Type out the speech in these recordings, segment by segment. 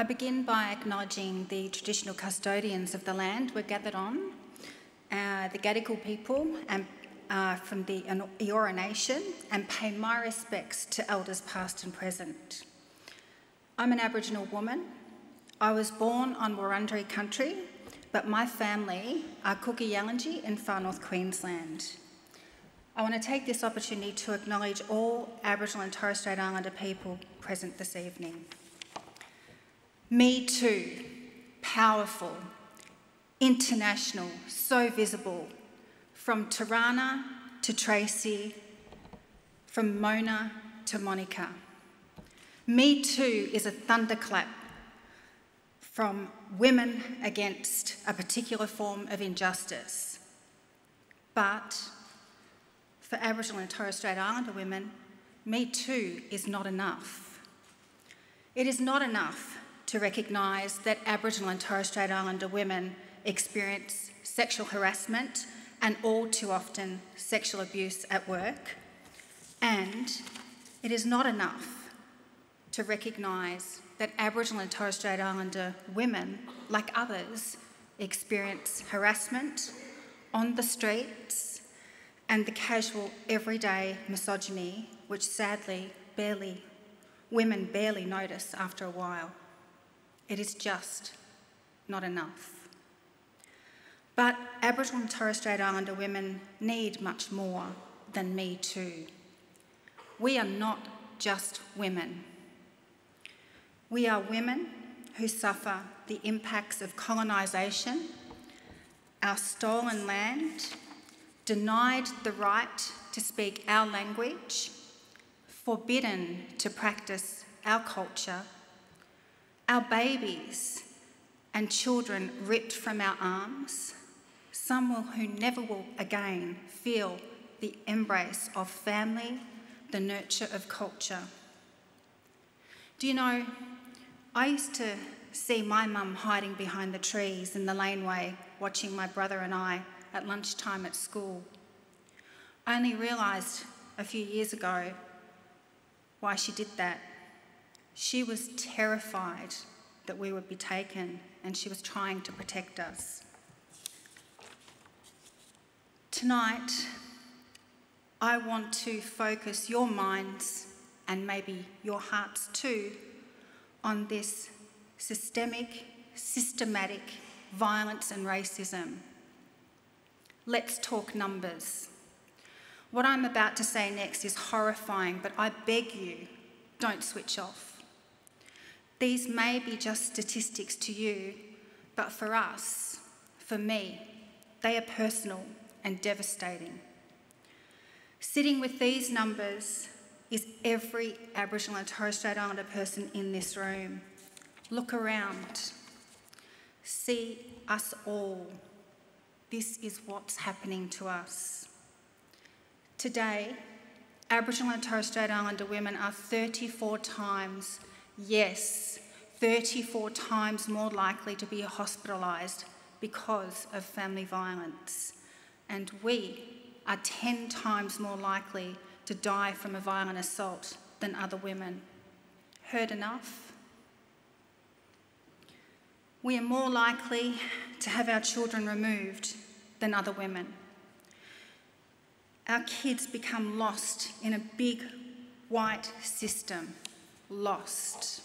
I begin by acknowledging the traditional custodians of the land we're gathered on, uh, the Gadigal people and uh, from the Eora Nation, and pay my respects to elders past and present. I'm an Aboriginal woman. I was born on Wurundjeri country, but my family are Kuku Yalanji in far north Queensland. I want to take this opportunity to acknowledge all Aboriginal and Torres Strait Islander people present this evening. Me too, powerful, international, so visible, from Tarana to Tracey, from Mona to Monica. Me Too is a thunderclap from women against a particular form of injustice. But for Aboriginal and Torres Strait Islander women, Me Too is not enough. It is not enough to recognise that Aboriginal and Torres Strait Islander women experience sexual harassment and all too often sexual abuse at work. And it is not enough to recognise that Aboriginal and Torres Strait Islander women, like others, experience harassment on the streets and the casual everyday misogyny, which sadly barely, women barely notice after a while. It is just not enough. But Aboriginal and Torres Strait Islander women need much more than me too. We are not just women. We are women who suffer the impacts of colonisation, our stolen land, denied the right to speak our language, forbidden to practice our culture our babies and children ripped from our arms, some will, who never will again feel the embrace of family, the nurture of culture. Do you know, I used to see my mum hiding behind the trees in the laneway, watching my brother and I at lunchtime at school. I only realised a few years ago why she did that. She was terrified that we would be taken, and she was trying to protect us. Tonight, I want to focus your minds and maybe your hearts too on this systemic, systematic violence and racism. Let's talk numbers. What I'm about to say next is horrifying, but I beg you, don't switch off. These may be just statistics to you, but for us, for me, they are personal and devastating. Sitting with these numbers is every Aboriginal and Torres Strait Islander person in this room. Look around. See us all. This is what's happening to us. Today, Aboriginal and Torres Strait Islander women are 34 times yes, 34 times more likely to be hospitalised because of family violence. And we are 10 times more likely to die from a violent assault than other women. Heard enough? We are more likely to have our children removed than other women. Our kids become lost in a big white system lost.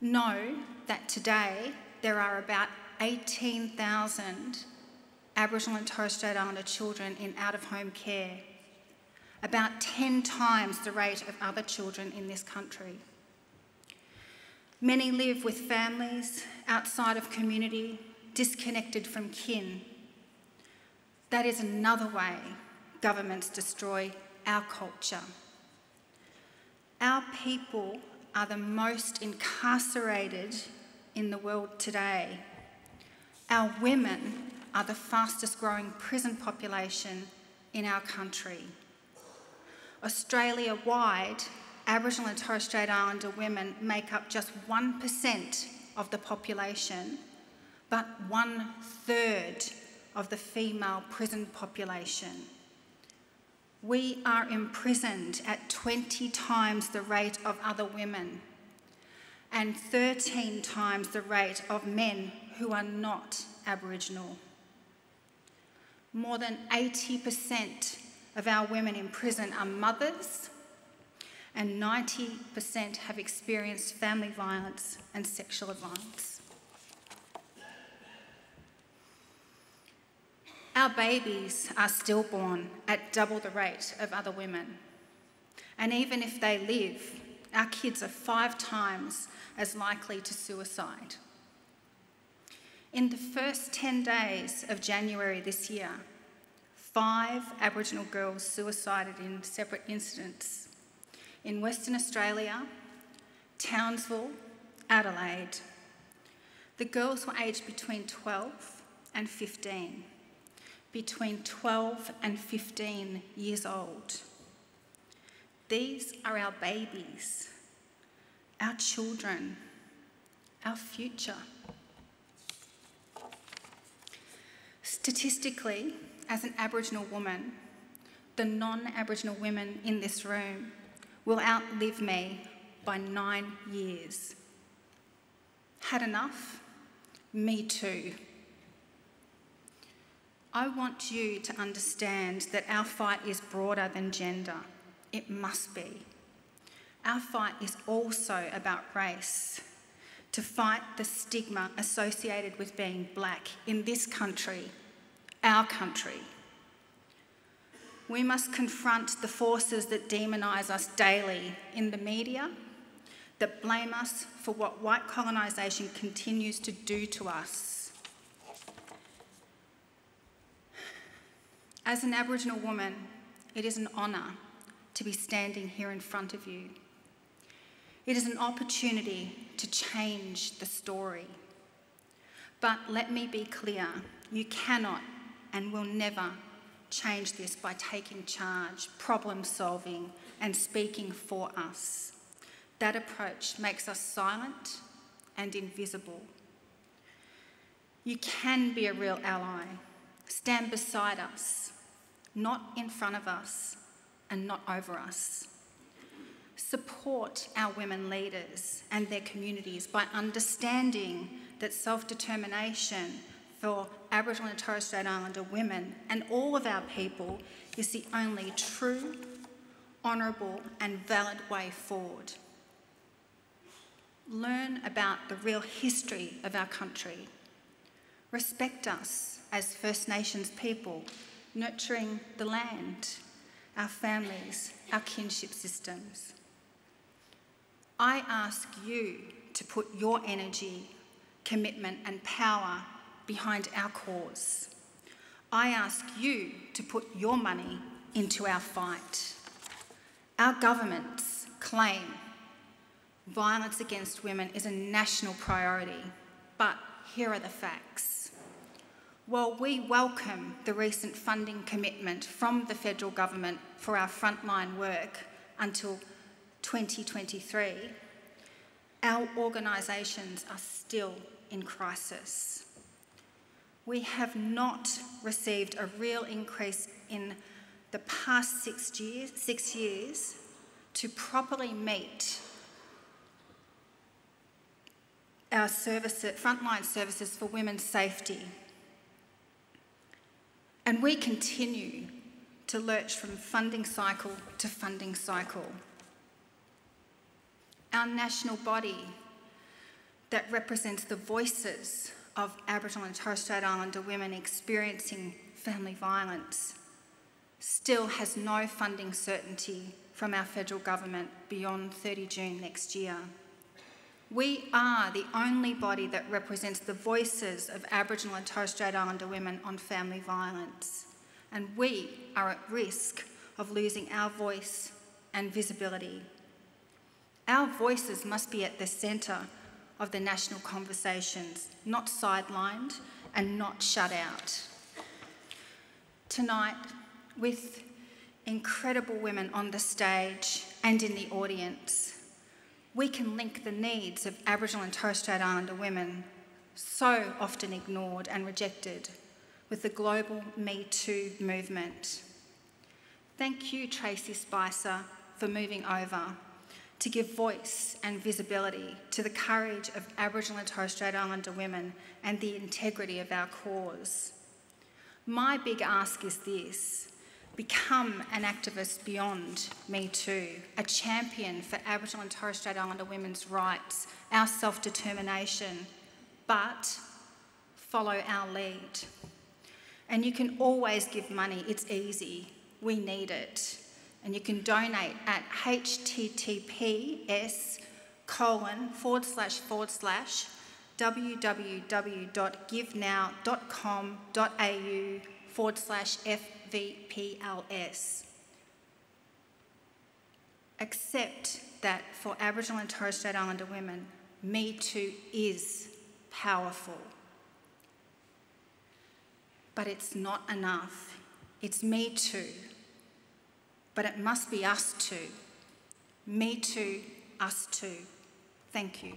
Know that today there are about 18,000 Aboriginal and Torres Strait Islander children in out of home care, about 10 times the rate of other children in this country. Many live with families outside of community, disconnected from kin. That is another way governments destroy our culture. Our people are the most incarcerated in the world today. Our women are the fastest growing prison population in our country. Australia wide, Aboriginal and Torres Strait Islander women make up just 1% of the population, but one third of the female prison population. We are imprisoned at 20 times the rate of other women. and 13 times the rate of men who are not Aboriginal. More than 80% of our women in prison are mothers, and 90% have experienced family violence and sexual violence. Our babies are stillborn at double the rate of other women. And even if they live, our kids are five times as likely to suicide. In the first 10 days of January this year, five Aboriginal girls suicided in separate incidents in Western Australia, Townsville, Adelaide. The girls were aged between 12 and 15, between 12 and 15 years old. These are our babies, our children, our future. Statistically, as an Aboriginal woman, the non Aboriginal women in this room will outlive me by nine years. Had enough? Me too. I want you to understand that our fight is broader than gender. It must be. Our fight is also about race to fight the stigma associated with being black in this country, our country. We must confront the forces that demonise us daily in the media, that blame us for what white colonisation continues to do to us. As an Aboriginal woman, it is an honour to be standing here in front of you. It is an opportunity to change the story. But let me be clear you cannot and will never change this by taking charge, problem solving, and speaking for us. That approach makes us silent and invisible. You can be a real ally. Stand beside us, not in front of us and not over us support our women leaders and their communities by understanding that self determination for Aboriginal and Torres Strait Islander women and all of our people is the only true, honourable, and valid way forward. Learn about the real history of our country. Respect us as First Nations people, nurturing the land, our families, our kinship systems. I ask you to put your energy, commitment, and power behind our cause. I ask you to put your money into our fight. Our governments claim violence against women is a national priority, but here are the facts. While we welcome the recent funding commitment from the federal government for our frontline work until 2023, our organisations are still in crisis. We have not received a real increase in the past six years, six years to properly meet our service, frontline services for women's safety. And we continue to lurch from funding cycle to funding cycle our national body that represents the voices of Aboriginal and Torres Strait Islander women experiencing family violence still has no funding certainty from our federal government beyond 30 June next year. We are the only body that represents the voices of Aboriginal and Torres Strait Islander women on family violence, and we are at risk of losing our voice and visibility our voices must be at the centre of the national conversations, not sidelined and not shut out. Tonight, with incredible women on the stage and in the audience, we can link the needs of Aboriginal and Torres Strait Islander women, so often ignored and rejected, with the global Me Too movement. Thank you, Tracey Spicer, for moving over to give voice and visibility to the courage of Aboriginal and Torres Strait Islander women and the integrity of our cause. My big ask is this become an activist beyond Me Too, a champion for Aboriginal and Torres Strait Islander women's rights, our self determination, but follow our lead. And you can always give money, it's easy. We need it. And you can donate at https colon forward slash forward slash www.givenow.com.au forward slash FVPLS. Accept that for Aboriginal and Torres Strait Islander women, Me Too is powerful. But it's not enough. It's Me Too. But it must be us too. Me too, us too. Thank you.